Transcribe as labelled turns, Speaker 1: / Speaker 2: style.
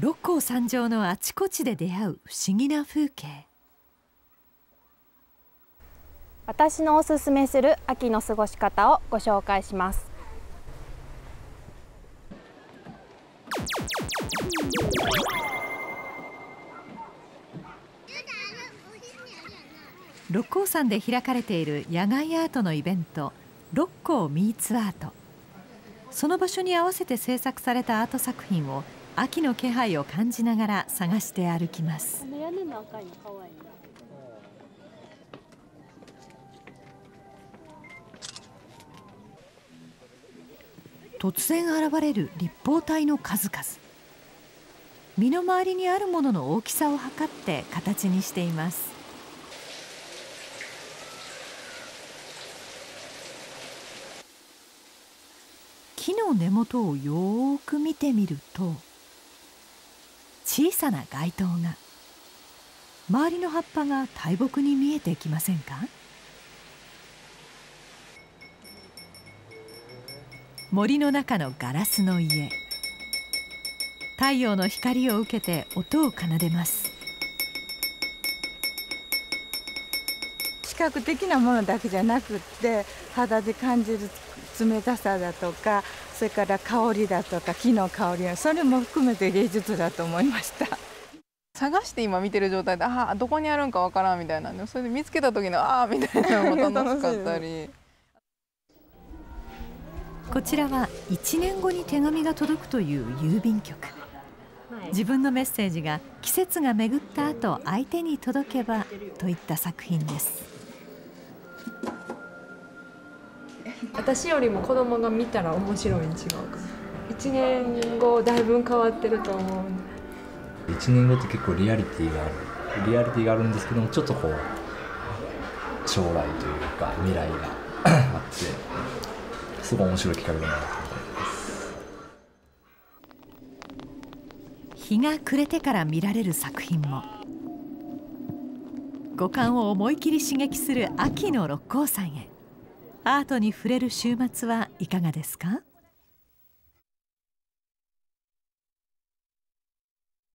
Speaker 1: 六甲山上のあちこちで出会う不思議な風景。
Speaker 2: 私のおすすめする秋の過ごし方をご紹介します。
Speaker 1: 六甲山で開かれている野外アートのイベント六甲ミーツアート。その場所に合わせて制作されたアート作品を秋の気配を感じながら探して歩きます。突然現れる立方体の数々。身の回りにあるものの大きさを測って形にしています。木の根元をよく見てみると小さな街灯が。周りの葉っぱが大木に見えてきませんか？森の中のガラスの家。太陽の光を受けて音を奏でます。
Speaker 3: 覚的なものだけじゃなくって肌で感じる冷たさだとかそれから香りだとか木の香りそれも含めて芸術だと思いました。
Speaker 4: 探して今見てる状態でああどこにあるんかわからんみたいなそれで見つけた時のああみたいなのも楽しかったり。
Speaker 1: こちらは1年後に手紙が届くという郵便局。自分のメッセージが季節が巡った後相手に届けばといった作品です
Speaker 5: 私よりも子供が見たら面白いに違うか1年後だいぶ変わってると思う
Speaker 6: 1年後って結構リアリティがある。リアリティがあるんですけどもちょっとこう将来というか未来が あってすごい面白い企画だなと思います。
Speaker 1: 日が暮れてから見られる作品も五感を思い切り刺激する秋の六甲山へアートに触れる週末はいかがですか？